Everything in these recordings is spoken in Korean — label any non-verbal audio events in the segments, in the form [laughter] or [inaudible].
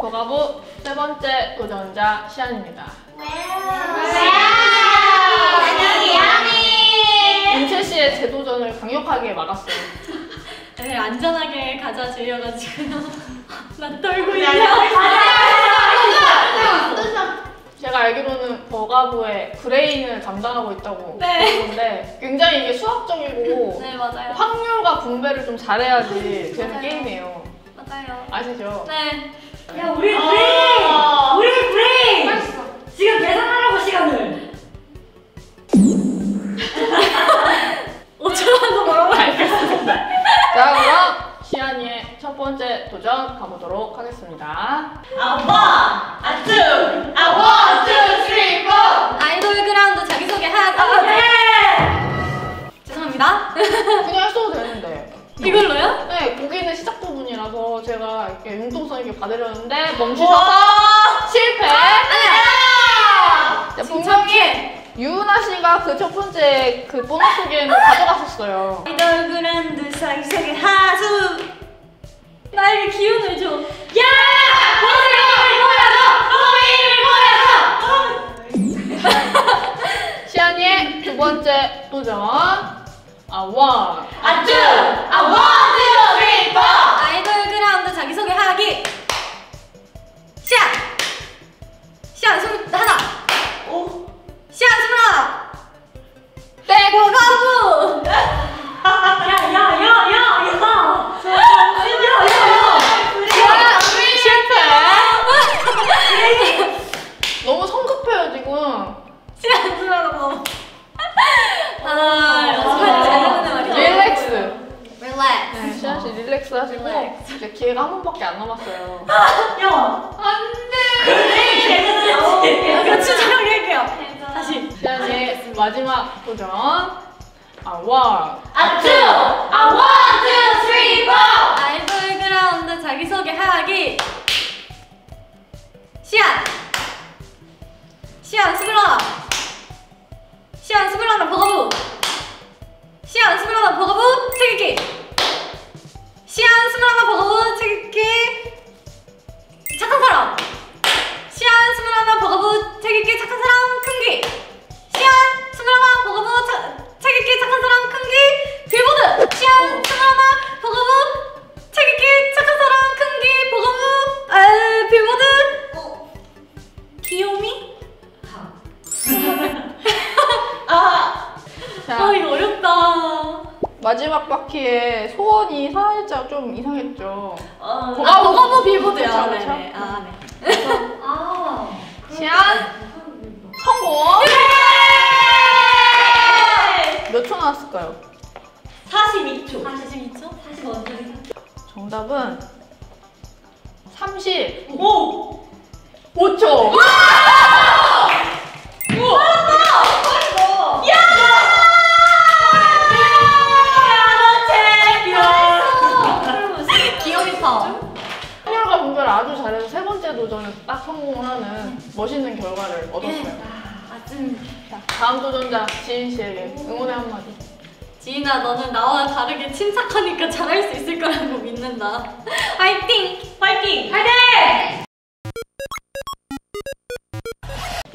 버가부 세 번째 도전자 시안입니다. 인채 씨의 재도전을 강력하게 막았어요. 네, 안전하게 가자 주여가지고 [laughs] 나 떨고 있냐? 제가 알기로는 버가부의 브레인을 담당하고 있다고 네. 들었는데 굉장히 이게 수학적이고 네 맞아요. 확률과 분배를 좀 잘해야지 되는 맞아요. 게임이에요. 맞아요. 아시죠? 네. 야 우리 브레인! 우리 브레인! 지금 계산하라고 시간을 5초만 더 뭐라고 알겠습니다. 자 그럼 시안이의 첫 번째 도전 가보도록 하겠습니다. 아빠! 아 two! 아 one, two, three, four! 아이돌 그라운드 자기소개 하고 네! 죄송합니다. 그냥 했어도 되는데. 이걸로요? 네, 제가 이렇게 융통성 있게 받으려는데 멈추셔서 와! 실패. 아니야. 자, 분명히 유은아 씨가 그 첫 번째 그 보너스 게임을 가져갔었어요. 아이돌 그란드 자기소개 하수! 나에게 기운을 줘. 야! 이름을 보여줘! 이름을 시안이의 두 번째 도전. 아, 원. 기회가 한 번밖에 안 남았어요. [laughs] 야! 안 돼! 그래! 같이 촬영할게요. [laughs] 다시. 시안이의 마지막 도전. 아, one. 아 two! 아 one, two, three, four! 아이돌 그라운드 자기소개 하기. 시안. 시안 스물 하나. 시안 스물 하나 버가부. 시안 버가부 책 읽기. 시안 스물 하나 버가부 책 읽기. 착한 사람. 시안 스물 하나 버가부 책 읽기 착한 사람 큰기. 시안 스물 하나 버가부 차- 책 읽기 착한 사람 큰기. 빌보드. 시안 스물 하나 버가부 책 읽기 착한 사람 큰기 버가부. 아 빌보드. 귀요미? [laughs] 아! 자, 아 이거 어렵다. 마지막 바퀴에 소원이 살짝 좀 이상했죠. 어, 아 버가부. 버가부 빌보드야. 그쵸, 네네. 그쵸. 아 네. 아. 시안 성공. 몇 초 나왔을까요? 42초. 42초? 45초? 정답은 35초. 성공을 하는 멋있는 결과를 얻었어요. 맞습니다. 자, 다음 도전자 지인 씨에게 응원의 한마디. 지인아 너는 나와 다르게 침착하니까 잘할 수 있을 거라고 믿는다. [laughs] 화이팅! 파이팅! 파이팅!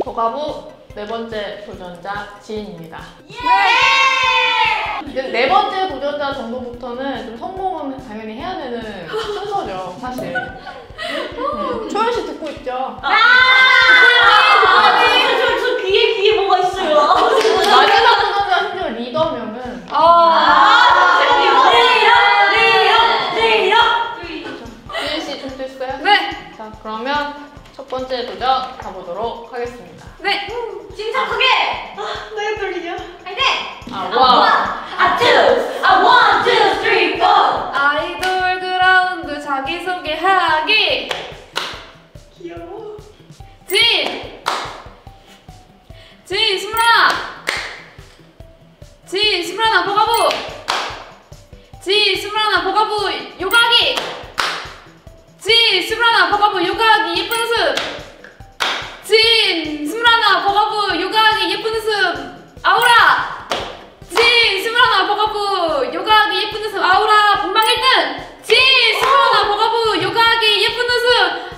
버가부 네 번째 도전자 지인입니다. 근데 네 번째 도전자 정도부터는 좀 성공은 당연히 해야 되는 순서죠, 사실. 네. 초연 씨 듣고 있죠? 아, 저, 저 귀에 귀에 뭐가 있어요. 마지막 도전자 심지어 리더면은 아, 잠시만요. 내일이요? 내일이요? 내일이요? 지인 씨 준비됐어요? 네! 자, 그러면 첫 번째 도전 가보도록 하겠습니다. 네! 침착하게! 아, 내가 떨리냐? 화이팅! 아, 와. 아, two! 아, one, two, 자기소개하기! 귀여워. 진! 진 스물하나! 진 스물하나 버가부! 진 스물하나 버가부 요가하기! 진 스물하나 버가부 요가하기 예쁜 모습! 진 스물하나 버가부 요가하기 예쁜 모습 아우라! 진 스물하나 버가부 요가하기 예쁜 모습 아우라 본방 1등! 진 스물 감각이 예쁜 웃음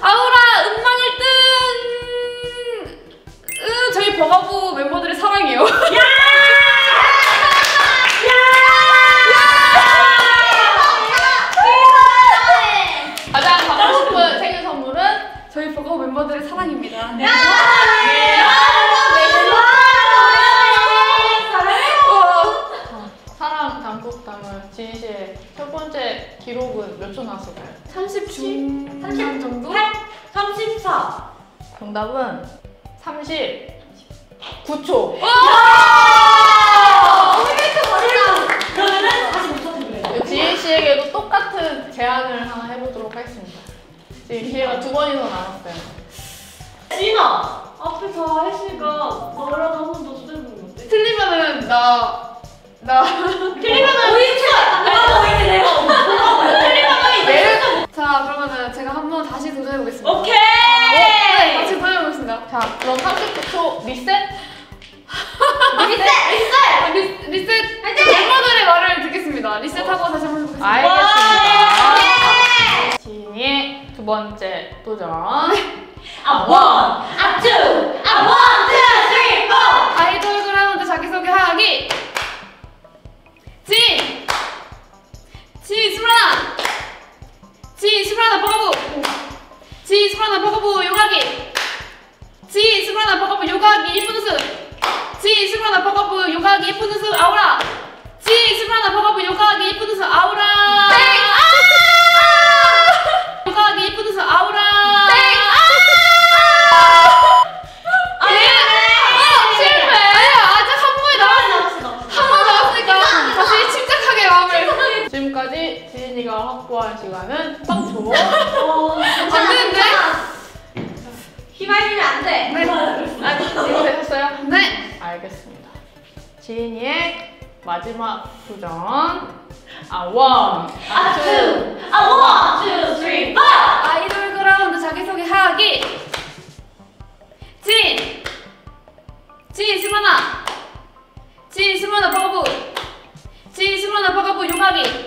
아우라 음망 1등. 으, 저희 버가부 멤버들의 사랑이요. [laughs] 가장 받고 싶은 생일 선물은 저희 버거우 멤버들의 사랑입니다. 네. 사랑 담고 다음은 지희 씨의 첫 번째 기록은 몇 초 나왔을까요? 30중 30 정도? 34. 정답은 39초. 그러면은 다시 못 찾으면 지인 씨에게도 똑같은 제안을 하나 해보도록 하겠습니다. 지금 기회가 두 번이나 남았어요. 진아! 앞에 다 했으니까 너라도 한 번 더 도전해보는 거 어때? 틀리면은 나 나. 틀리면은 우리 추가! 내가 보이네 내가 틀리면은 내일 자 그러면은 제가 한번 다시 도전해 보겠습니다. 네, 오케이! 다시 도전해 보겠습니다. 자, 그럼 39초 [laughs] 리셋. 리셋 리셋 리, 리셋 멤버들의 말을 듣겠습니다. 리셋하고 다시 한번 해보겠습니다. 알겠습니다. 지인이의 두 번째 도전. 아 원! 아 투! 지인이가 확보한 시간은 3초. 안 되는데? 휘말리면 안 돼! 네. 아, 이거 되셨어요? 네. 알겠습니다. 지인이의 마지막 도전. 아, one. 아 two! 아 one! two! three! four! 아이돌 그라운드 자기소개 하기. 지인. 지인 스물하나. 지인 스물하나 버가부. 진 스마나 버거부 요가기.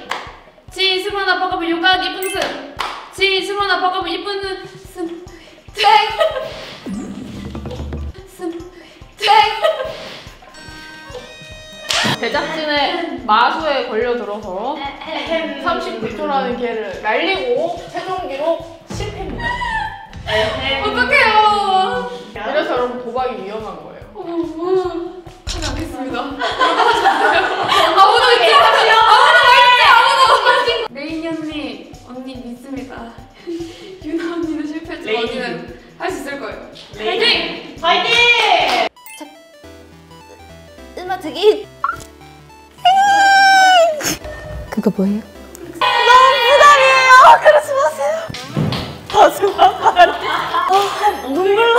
진 스마나 버거부 요가기 이쁜 웃음. 진 스마나 버거부 이쁜 웃음. 땡. 웃음. 땡. 제작진의 마수에 걸려들어서 39초라는 기회를 날리고 최종 기록 실패입니다. 어떡해요. 이래서 여러분 도박이 위험한 거예요. 되겠습니다. [laughs] 레인이. 언니는 할수 있을 거예요. 파이팅! 파이팅! 음악 듣기 그거 뭐예요? 너무 부담이에요 그러지 마세요 가슴 아파 눈물 나